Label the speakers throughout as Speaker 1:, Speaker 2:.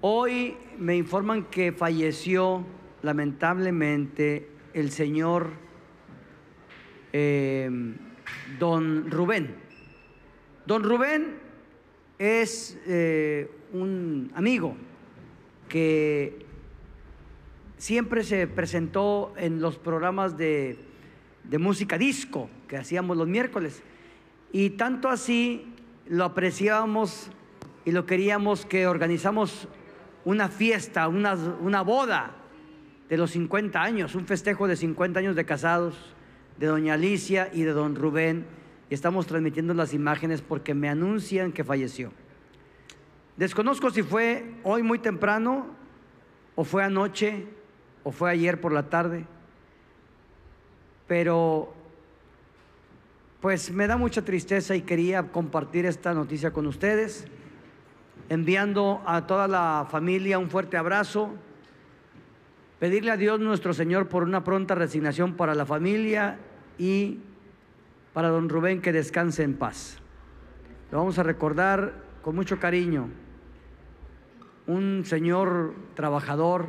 Speaker 1: Hoy me informan que falleció lamentablemente el señor eh, don Rubén. Don Rubén es eh, un amigo que siempre se presentó en los programas de, de música disco que hacíamos los miércoles. Y tanto así lo apreciábamos y lo queríamos que organizamos una fiesta, una, una boda de los 50 años, un festejo de 50 años de casados de doña Alicia y de don Rubén. Y estamos transmitiendo las imágenes porque me anuncian que falleció. Desconozco si fue hoy muy temprano, o fue anoche, o fue ayer por la tarde, pero pues me da mucha tristeza y quería compartir esta noticia con ustedes enviando a toda la familia un fuerte abrazo, pedirle a Dios nuestro Señor por una pronta resignación para la familia y para don Rubén que descanse en paz. Lo vamos a recordar con mucho cariño. Un señor trabajador,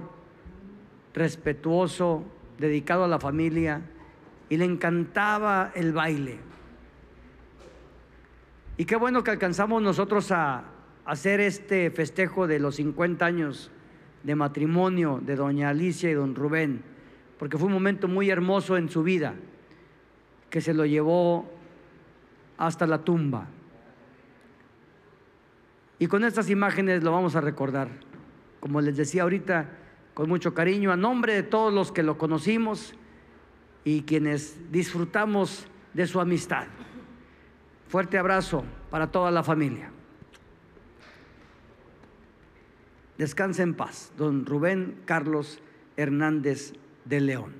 Speaker 1: respetuoso, dedicado a la familia y le encantaba el baile. Y qué bueno que alcanzamos nosotros a, hacer este festejo de los 50 años de matrimonio de doña Alicia y don Rubén, porque fue un momento muy hermoso en su vida, que se lo llevó hasta la tumba. Y con estas imágenes lo vamos a recordar, como les decía ahorita, con mucho cariño, a nombre de todos los que lo conocimos y quienes disfrutamos de su amistad. Fuerte abrazo para toda la familia. Descanse en paz, don Rubén Carlos Hernández de León.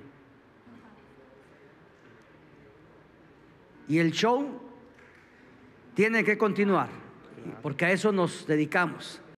Speaker 1: Y el show tiene que continuar, porque a eso nos dedicamos.